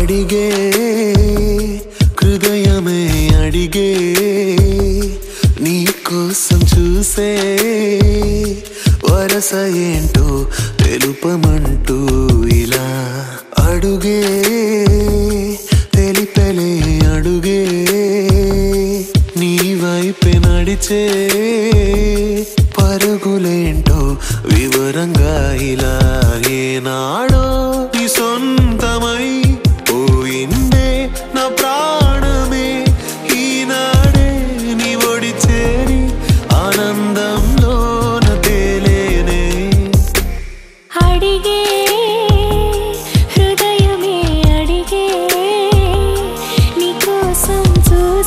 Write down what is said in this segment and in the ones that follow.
అడిగే హృదయమే అడిగే నీ కోసం చూసే వరస ఏంటో తెలుపమంటూ ఇలా అడుగే తెలిపెలే అడుగే నీ వైపే నడిచే పరుగులేంటో వివరంగా ఇలా ఏనాడో నీ సొంతమై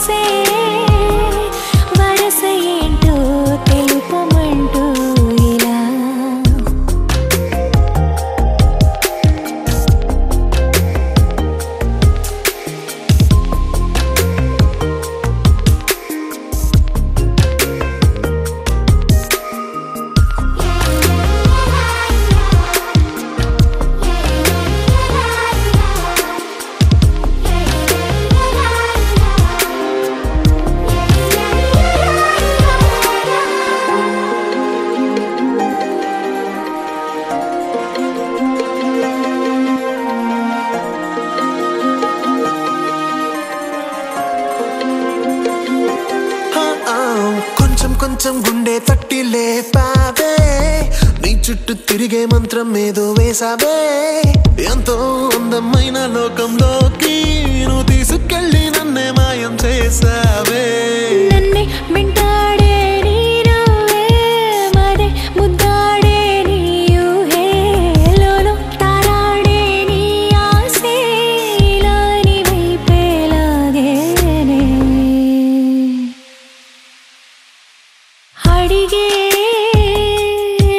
చూసే గుండె తట్టి లేపావే నీ చుట్టూ తిరిగే మంత్రం ఏదో వేసావే. ఎంతో అందమైన లోకంలోకి నువ్వు తీసుకెళ్ళి నన్నే మాయం చేశా అడిగే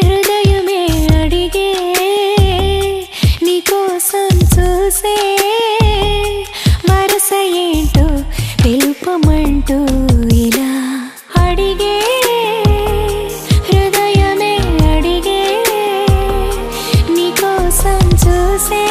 హృదయమే అడిగే నీకోసం చూసే వరస ఏంటో తెలుపమంటూ ఇలా అడిగే హృదయమే అడిగే నీకోసం చూసే